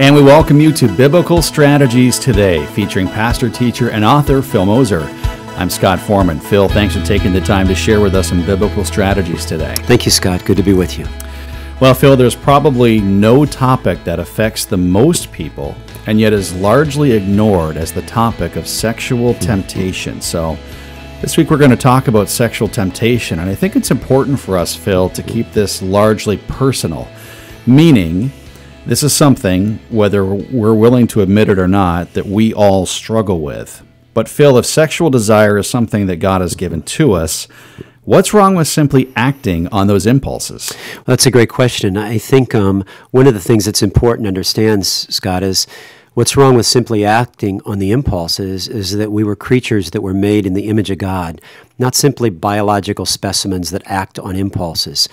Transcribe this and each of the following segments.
And we welcome you to Biblical Strategies Today, featuring pastor, teacher, and author Phil Moser. I'm Scott Foreman. Phil, thanks for taking the time to share with us some biblical strategies today. Thank you, Scott. Good to be with you. Well, Phil, there's probably no topic that affects the most people and yet is largely ignored as the topic of sexual hmm. temptation. So, this week we're going to talk about sexual temptation, and I think it's important for us, Phil, to hmm. keep this largely personal, meaning this is something, whether we're willing to admit it or not, that we all struggle with. But, Phil, if sexual desire is something that God has given to us, what's wrong with simply acting on those impulses? Well, that's a great question. I think um, one of the things that's important to understand, Scott, is what's wrong with simply acting on the impulses is that we were creatures that were made in the image of God, not simply biological specimens that act on impulses.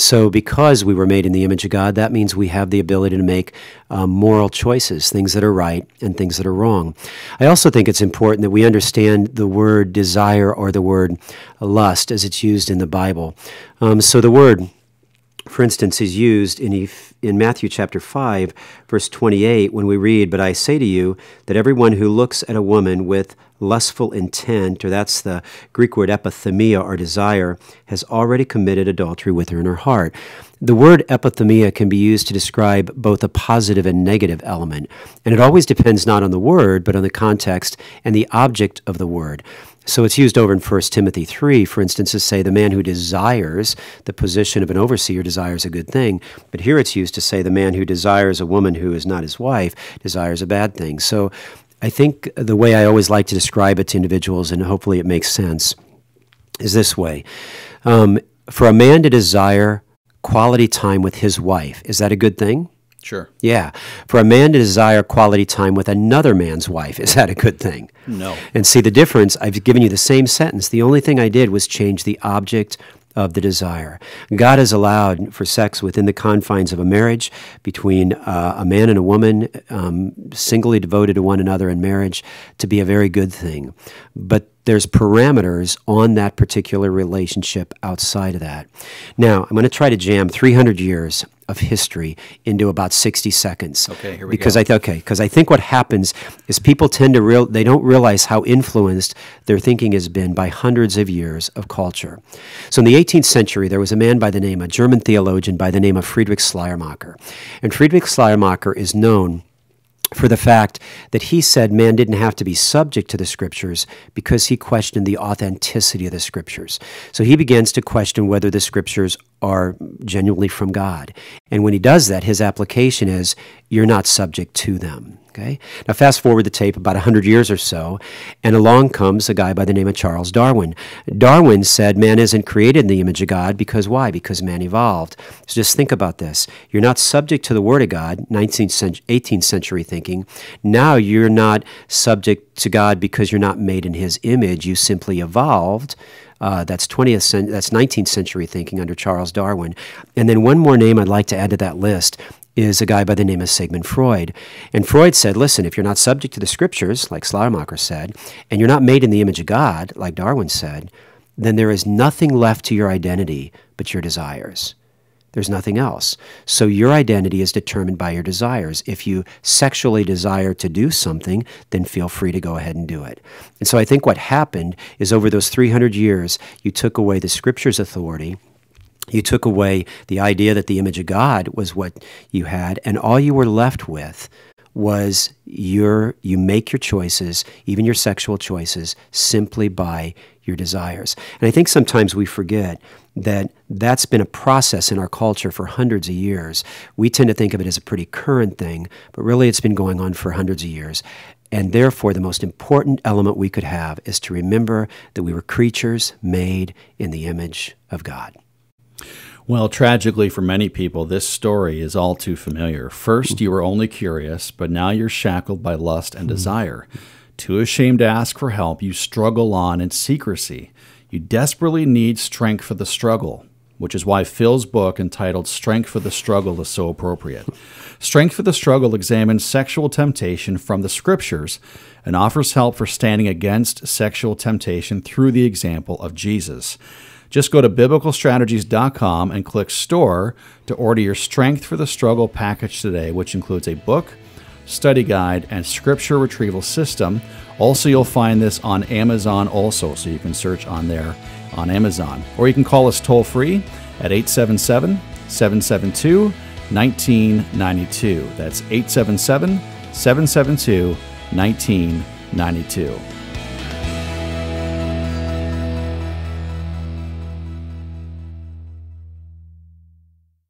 So, because we were made in the image of God, that means we have the ability to make um, moral choices, things that are right and things that are wrong. I also think it's important that we understand the word desire or the word lust as it's used in the Bible. Um, so, the word for instance, is used in, in Matthew chapter 5, verse 28, when we read, But I say to you that everyone who looks at a woman with lustful intent, or that's the Greek word epithumia or desire, has already committed adultery with her in her heart. The word epithumia can be used to describe both a positive and negative element, and it always depends not on the word, but on the context and the object of the word. So it's used over in 1 Timothy 3, for instance, to say the man who desires the position of an overseer desires a good thing. But here it's used to say the man who desires a woman who is not his wife desires a bad thing. So I think the way I always like to describe it to individuals, and hopefully it makes sense, is this way. Um, for a man to desire quality time with his wife, is that a good thing? Sure. Yeah. For a man to desire quality time with another man's wife, is that a good thing? No. And see the difference? I've given you the same sentence. The only thing I did was change the object of the desire. God has allowed for sex within the confines of a marriage between uh, a man and a woman, um, singly devoted to one another in marriage, to be a very good thing. But there's parameters on that particular relationship outside of that. Now, I'm going to try to jam 300 years of history into about 60 seconds. Okay, here we because go. I th- okay, because I think what happens is people tend to real they don't realize how influenced their thinking has been by hundreds of years of culture. So in the 18th century, there was a man by the name, a German theologian by the name of Friedrich Schleiermacher, and Friedrich Schleiermacher is known for the fact that he said man didn't have to be subject to the scriptures because he questioned the authenticity of the scriptures. So he begins to question whether the scriptures are genuinely from God. And when he does that, his application is you're not subject to them. Okay? Now, fast forward the tape about 100 years or so, and along comes a guy by the name of Charles Darwin. Darwin said man isn't created in the image of God because why? Because man evolved. So just think about this. You're not subject to the Word of God, 19th century, 18th century thinking. Now you're not subject to God because you're not made in His image. You simply evolved. Uh, that's 20th cent- that's 19th century thinking under Charles Darwin. And then one more name I'd like to add to that list is a guy by the name of Sigmund Freud. And Freud said, listen, if you're not subject to the scriptures, like Schleiermacher said, and you're not made in the image of God, like Darwin said, then there is nothing left to your identity but your desires. There's nothing else. So your identity is determined by your desires. If you sexually desire to do something, then feel free to go ahead and do it. And so I think what happened is over those 300 years, you took away the scripture's authority you took away the idea that the image of God was what you had, and all you were left with was your you make your choices, even your sexual choices, simply by your desires. And I think sometimes we forget that that's been a process in our culture for hundreds of years. We tend to think of it as a pretty current thing, but really it's been going on for hundreds of years. And therefore, the most important element we could have is to remember that we were creatures made in the image of God. Well, tragically for many people, this story is all too familiar. First, you were only curious, but now you're shackled by lust and hmm. desire. Too ashamed to ask for help, you struggle on in secrecy. You desperately need strength for the struggle, which is why Phil's book entitled Strength for the Struggle is so appropriate. Strength for the Struggle examines sexual temptation from the scriptures and offers help for standing against sexual temptation through the example of Jesus. Just go to biblicalstrategies.com and click Store to order your Strength for the Struggle package today, which includes a book, study guide, and scripture retrieval system. Also, you'll find this on Amazon also, so you can search on there on Amazon. Or you can call us toll free at 877 772 1992. That's 877 772 1992.